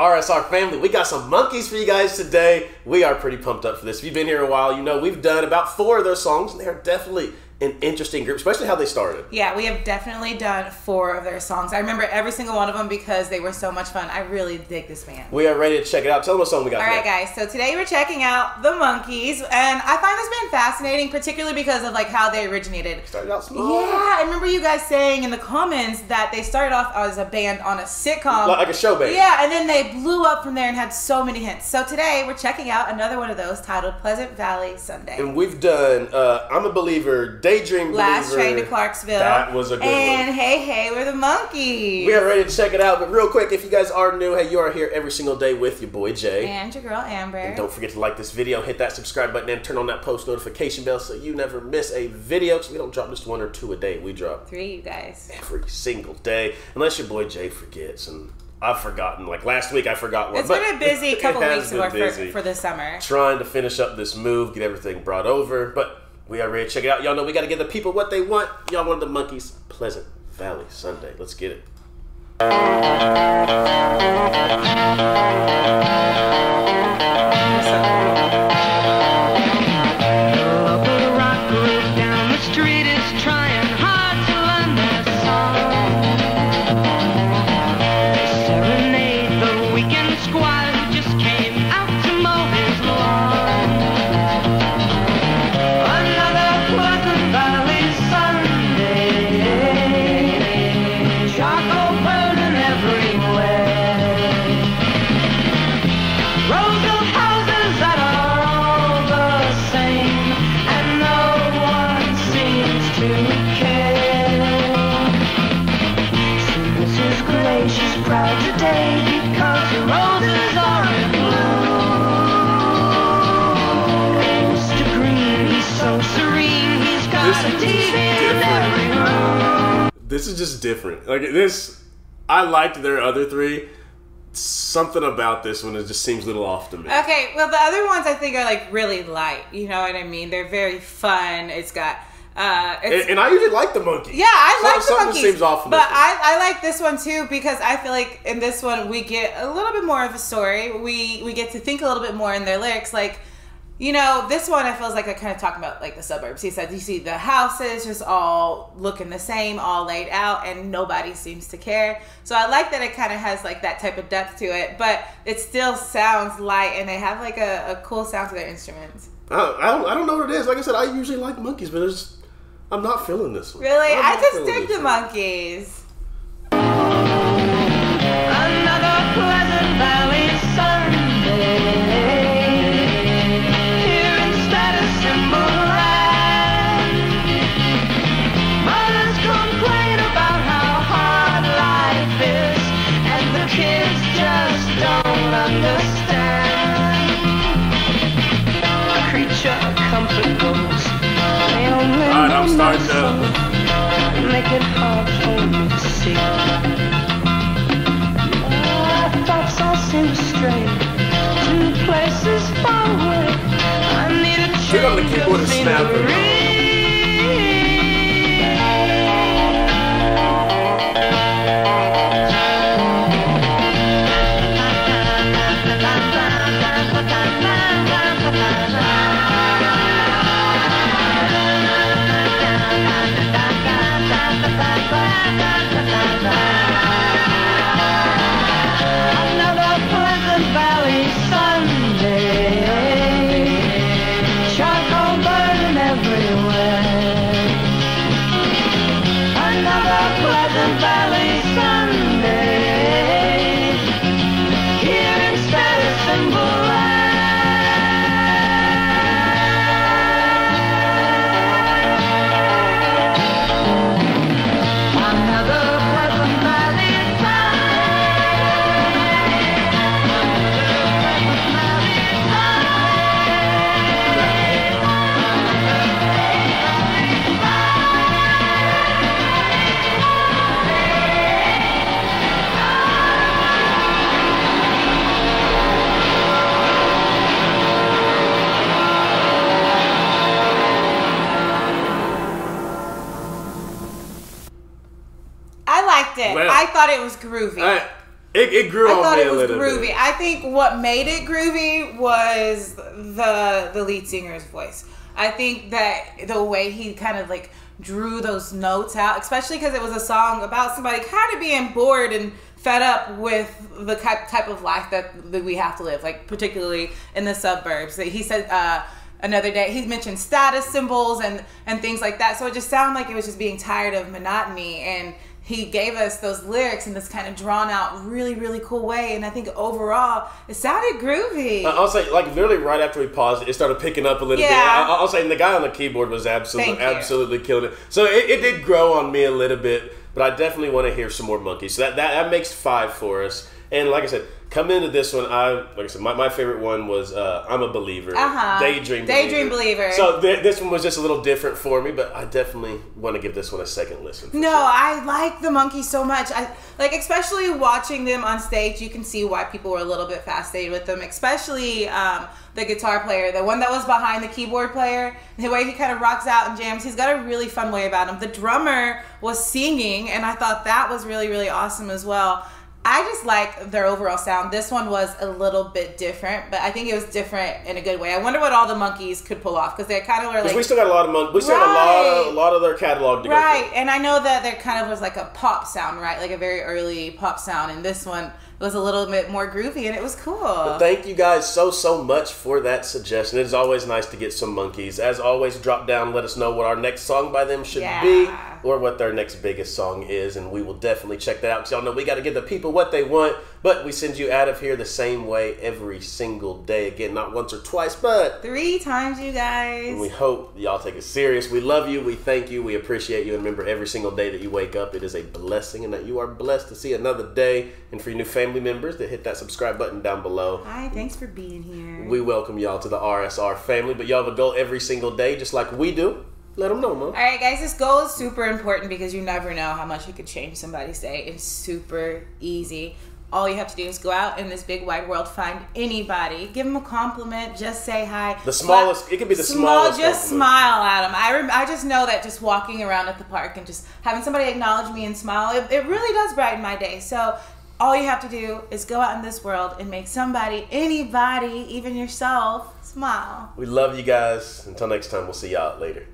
RSR family, we got some Monkees for you guys today. We are pretty pumped up for this. If you've been here a while, you know we've done about four of their songs, and they are definitely an interesting group, especially how they started. Yeah, we have definitely done four of their songs. I remember every single one of them because they were so much fun. I really dig this band. We are ready to check it out. Tell them what song we got. All right, guys. So today we're checking out the Monkees, and I find this band fascinating, particularly because of like how they originated. Started out small. Yeah, I remember you guys saying in the comments that they started off as a band on a sitcom, like a show band. Yeah, and then they blew up from there and had so many hits. So today we're checking out another one of those titled Pleasant Valley Sunday. And we've done uh, I'm a Believer, Daydream Last Believer. Train to Clarksville. That was a good and one. Hey Hey, we're the Monkees. We are ready to check it out, but real quick, if you guys are new, hey, you are here every single day with your boy Jay. and your girl Amber. And don't forget to like this video, hit that subscribe button, and turn on that post notification bell so you never miss a video. Because we don't drop just one or two a day. We drop Three, you guys. every single day, unless your boy Jay forgets. And I've forgotten. Like last week, I forgot one. It's but been a busy couple weeks been for, busy. for, for the summer. Trying to finish up this move, get everything brought over, but we are ready to check it out. Y'all know we got to give the people what they want. Y'all want the Monkees. Pleasant Valley Sunday. Let's get it. This is TV in different. every room. This is just different. Like this, I liked their other three. Something about this one it just seems a little off to me. Okay, well, the other ones I think are like really light. You know what I mean? They're very fun. It's got. Uh, And, and I even like the monkey. yeah, I Some- like the Monkees, seems off but. I, I like this one too because I feel like in this one we get a little bit more of a story. We we get to think a little bit more in their lyrics. Like, you know, this one I feels like I kind of talking about like the suburbs. He said you see the houses just all looking the same, all laid out, and nobody seems to care. So I like that it kind of has like that type of depth to it, but it still sounds light, and they have like a, a cool sound to their instruments. I don't, I don't. I don't know what it is. Like I said, I usually like Monkees, but it's, I'm not feeling this one. Really, I'm I not just feeling dig this the one. Monkees. Some, Make it hard for me to see. Thoughts all seem places far away. I need a Pick up the change keyboard of scenery. I liked it. Well- I thought it was groovy. I, It, it grew I thought it was groovy. bit. I think what made it groovy was the the lead singer's voice. I think that the way he kind of like drew those notes out, especially because it was a song about somebody kind of being bored and fed up with the type type of life that, that we have to live, like particularly in the suburbs. That he said. Uh, Another day, he mentioned status symbols and and things like that. So it just sounded like it was just being tired of monotony and he gave us those lyrics in this kind of drawn out, really, really cool way. And I think overall, it sounded groovy. I'll say, like, literally right after we paused, it started picking up a little bit. Yeah. I- I'll say, and the guy on the keyboard was absolutely, absolutely killing it. So it, it did grow on me a little bit, but I definitely want to hear some more Monkees. So that, that, that makes five for us. And like I said, coming into this one, I like I said, my, my favorite one was uh, "I'm a Believer." Uh-huh. Daydream. Daydream Believer. So th- this one was just a little different for me, but I definitely want to give this one a second listen. No, sure. I like the Monkees so much. I like, especially watching them on stage. You can see why people were a little bit fascinated with them, especially um, the guitar player, the one that was behind the keyboard player. The way he kind of rocks out and jams. He's got a really fun way about him. The drummer was singing, and I thought that was really, really awesome as well. I just like their overall sound. This one was a little bit different, but I think it was different in a good way. I wonder what all the Monkees could pull off because they kind of were like we still got a lot of money. We still got a lot of a lot of their catalog to go Right, and I know that there kind of was like a pop sound, right? Like a very early pop sound, and this one was a little bit more groovy, and it was cool. Thank you guys so so much for that suggestion. It is always nice to get some Monkees. As always, drop down, let us know what our next song by them should Yeah. be, or what their next biggest song is, and we will definitely check that out. Because y'all know we got to give the people what they want, but we send you out of here the same way every single day. Again, not once or twice, but Three times, you guys. we hope y'all take it serious. We love you. We thank you. We appreciate you. And remember, every single day that you wake up, it is a blessing, and that you are blessed to see another day. And for your new family members, to hit that subscribe button down below. Hi, thanks for being here. We welcome y'all to the RSR family, but y'all have a goal every single day, just like we do. Let them know, man. All right, guys, this goal is super important because you never know how much it could change somebody's day. It's super easy. All you have to do is go out in this big wide world, find anybody, give them a compliment, just say hi. The smallest- it could be the Small- smallest Just compliment. smile at them. I rem- I just know that just walking around at the park and just having somebody acknowledge me and smile, it, it really does brighten my day. So all you have to do is go out in this world and make somebody, anybody, even yourself, smile. We love you guys. Until next time, we'll see y'all later.